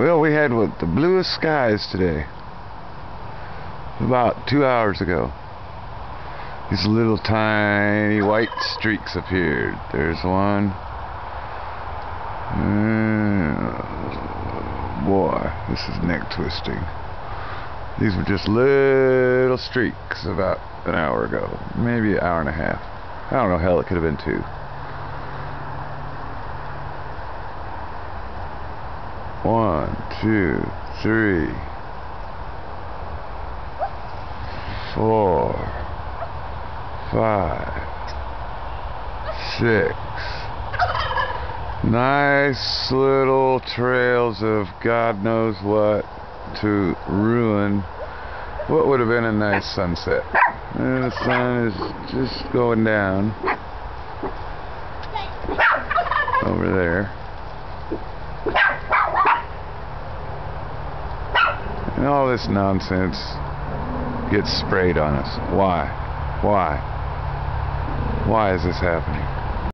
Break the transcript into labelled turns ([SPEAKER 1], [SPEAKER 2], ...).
[SPEAKER 1] Well, we had what the bluest skies today. About two hours ago. These little tiny white streaks appeared. There's one. Uh, boy, this is neck twisting. These were just little streaks about an hour ago. Maybe an hour and a half. I don't know, hell, it could have been two. One, two, three, four, five, six. Nice little trails of God knows what to ruin what would have been a nice sunset. And the sun is just going down over there. And all this nonsense gets sprayed on us. Why? Why? Why is this happening?